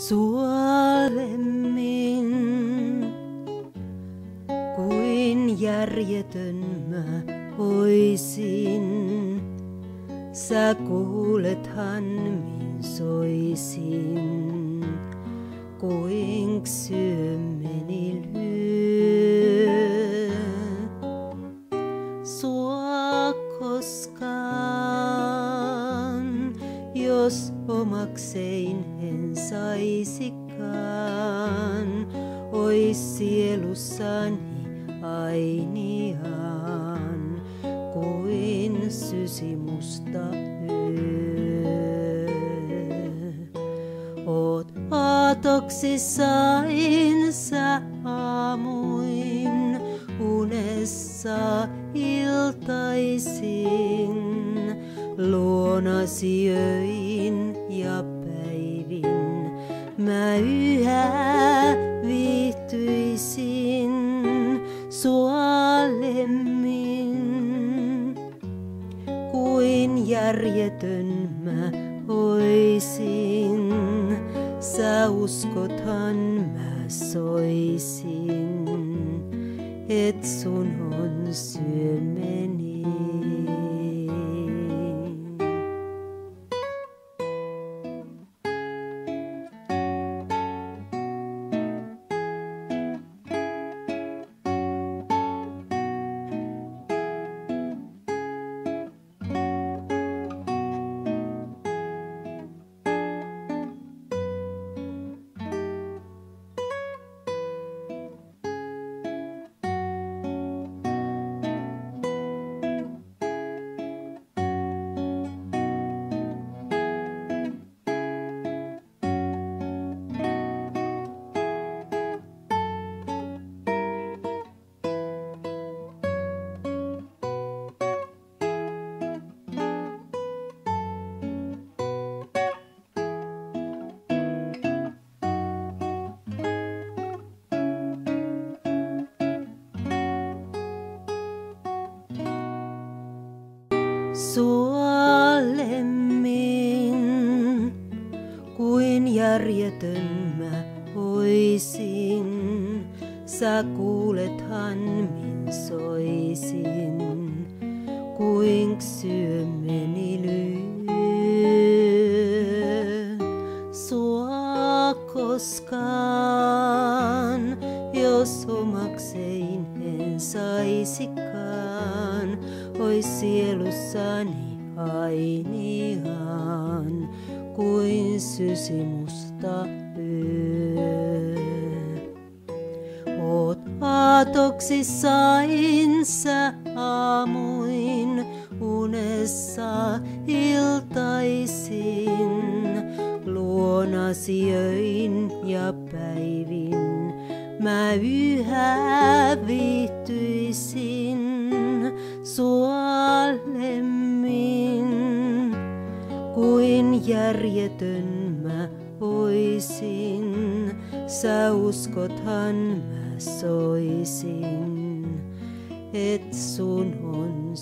Suolemmin kuin järjetön mä oisin. Sä kuulethan min soisin, kuink syömeni lyö. Sua koskaan, jos omaksein en saisikaan, ois sielussani ainiaan kuin sysi musta yö. Oot aatoksissain sä aamuin, unessa iltaisin, luonasi öin ja päivin, mä yhä viihtyisin suolemmin kuin järjetön mä oisin. Sä uskothan mä soisin, et sun on syömeni. Suolemmin kuin järjetön mä oisin. Sä kuulethan min soisin, kuink syömeni lyö. Sua koskaan, jos omaksein en saisikaan, ois sielussani ainiaan kuin sysi musta yö. Oot aatoksissain sä aamuin, unessa iltaisin, luonasi öin ja päivin, mä yhä viihtyisin suolemmin kuin järjetön mä oisin. Sä uskothan mä soisin, et sun on